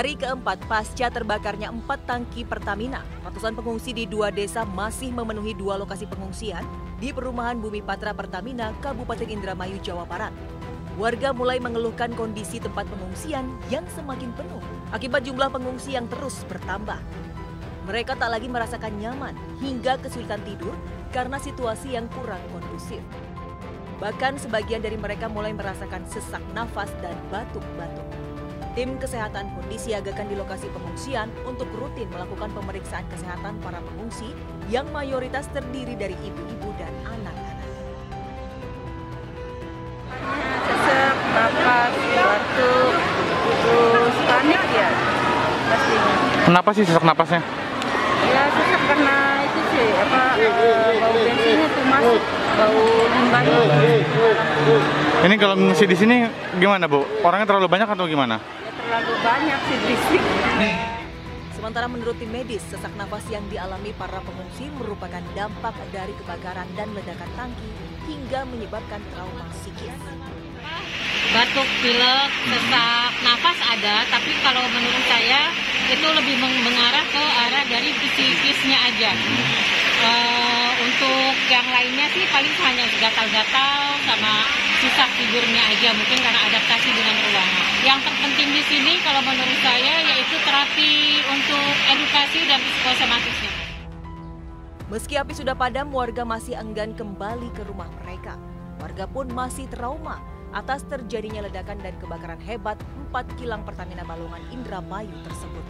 Hari keempat pasca terbakarnya empat tangki Pertamina, ratusan pengungsi di dua desa masih memenuhi dua lokasi pengungsian di perumahan Bumi Patra Pertamina, Kabupaten Indramayu, Jawa Barat. Warga mulai mengeluhkan kondisi tempat pengungsian yang semakin penuh akibat jumlah pengungsi yang terus bertambah. Mereka tak lagi merasakan nyaman hingga kesulitan tidur karena situasi yang kurang kondusif. Bahkan sebagian dari mereka mulai merasakan sesak nafas dan batuk-batuk. Tim kesehatan pun disiagakan di lokasi pengungsian untuk rutin melakukan pemeriksaan kesehatan para pengungsi yang mayoritas terdiri dari ibu-ibu dan anak-anak. Sesak, napas, batuk, terus panik ya pastinya. Kenapa sih sesak napasnya? Ya sesak karena itu sih apa eh, bau bensinnya tuh masuk, bau limbahnya Ini kalau mengungsi di sini gimana bu? Orangnya terlalu banyak atau gimana? Terlalu banyak sih berisik. Sementara menurut tim medis, sesak nafas yang dialami para pengungsi merupakan dampak dari kebakaran dan ledakan tangki hingga menyebabkan trauma psikis. batuk, pilek, sesak nafas ada, tapi kalau menurut saya itu lebih meng- mengarah ke arah dari psikisnya aja. Eh, untuk yang lainnya sih paling hanya gatal-gatal sama susah tidurnya aja, mungkin karena adaptasi. Yang terpenting di sini kalau menurut saya yaitu terapi untuk edukasi dan psikosomatisnya. Meski api sudah padam, warga masih enggan kembali ke rumah mereka. Warga pun masih trauma atas terjadinya ledakan dan kebakaran hebat 4 kilang Pertamina Balongan Indramayu tersebut.